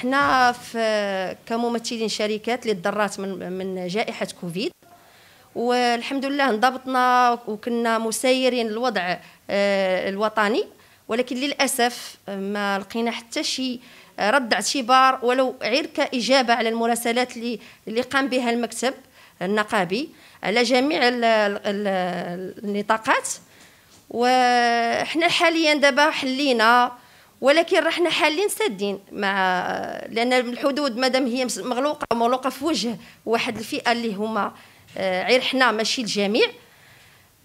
حنا في كممثلين شركات اللي تضررت من من جائحة كوفيد. والحمد لله انضبطنا وكنا مسيرين الوضع آه، الوطني. ولكن للأسف ما لقينا حتى شي رد اعتبار ولو غير كإجابة على المراسلات اللي اللي قام بها المكتب النقابي على جميع ال ال النطاقات. وحنا حاليا دابا حلينا ولكن رحنا حالين سادين مع لأن الحدود مادام هي مغلوقه مغلوقة في وجه واحد الفئة اللي هما آه، غير حنا ماشي الجميع.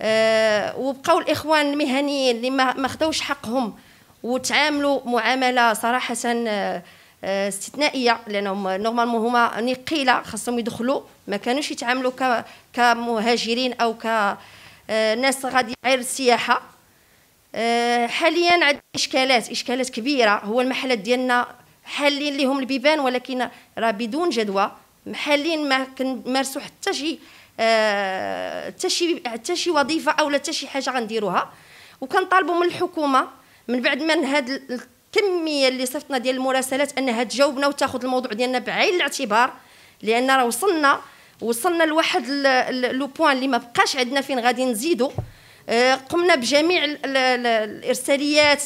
آه، وبقاو الإخوان المهنيين اللي ما خداوش حقهم وتعاملوا معاملة صراحة آه، استثنائية لأنهم نورمالمون هما نقيلة خاصهم يدخلوا. ما كانوش يتعاملوا كمهاجرين أو كناس غادي غير السياحة. حاليا عندنا إشكالات إشكالات كبيرة. هو المحلات ديالنا حالين لهم البيبان ولكن راه بدون جدوى. محلين ما كنمارسوا حتى شي آه، حتى شي حتى شي وظيفة أو حتى شي حاجة غنديروها. وكنطالبوا من الحكومة من بعد من هاد الكمية اللي صفتنا ديال المراسلات انها تجاوبنا وتاخذ الموضوع ديالنا بعين الاعتبار لأن راه وصلنا وصلنا لواحد لو بوان اللي ما بقاش عندنا فين غادي نزيدوا آه، قمنا بجميع الإرساليات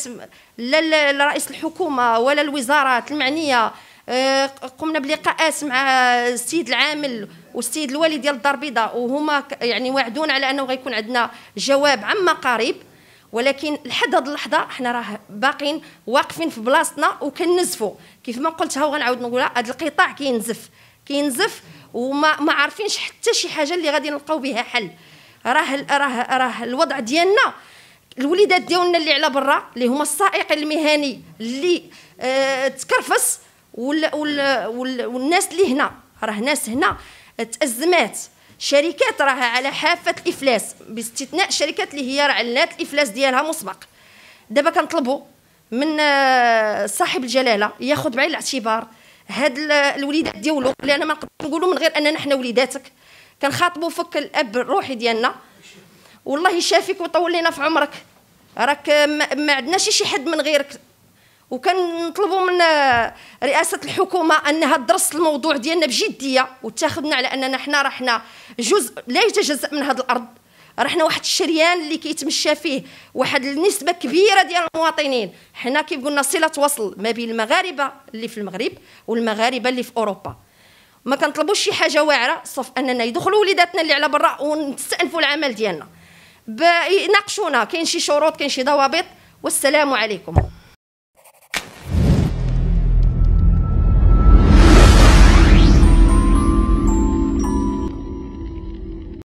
لا لرئيس الحكومة ولا الوزارات المعنية آه، قمنا بلقاءات مع السيد العامل والسيد الوالي ديال الدار البيضاء وهما يعني وعدونا على أنه غيكون عندنا جواب عما قريب ولكن لحد هذه اللحظة حنا راه باقيين واقفين في بلاصتنا وكنزفوا كيف ما قلتها وغنعاود نقولها هذا القطاع كينزف كينزف وما ما عارفينش حتى شي حاجة اللي غادي نلقاو بها حل. راه راه راه الوضع ديالنا. الوليدات ديالنا اللي على برا اللي هما السائق المهني اللي آه تكرفس وال وال وال والناس اللي هنا. راه ناس هنا تأزمات. شركات راها على حافة الإفلاس. باستثناء الشركات اللي هي علنات الإفلاس ديالها مسبق. دابا كنطلبوا من آه، صاحب الجلالة ياخذ بعين الاعتبار. هاد الوليدات ديالو لأن ما نقدر نقولوا من غير أننا حنا وليداتك. كنخاطبوا فك الأب الروحي ديالنا. والله يشافيك ويطول لنا في عمرك. راك ما عندناش شي حد من غيرك. وكنطلبوا من رئاسة الحكومة أنها تدرس الموضوع ديالنا بجدية وتاخذنا على أننا حنا راه حنا جزء لا يتجزأ من هذه الأرض. راه حنا واحد الشريان اللي كيتمشى فيه واحد النسبة كبيرة ديال المواطنين. حنا كيف قلنا صلة وصل ما بين المغاربة اللي في المغرب والمغاربة اللي في أوروبا. ما كنطلبوش شي حاجة واعرة صف أننا يدخلوا وليداتنا اللي على برا ونستأنفوا العمل ديالنا. يناقشونا كاين شي شروط كاين شي ضوابط. والسلام عليكم.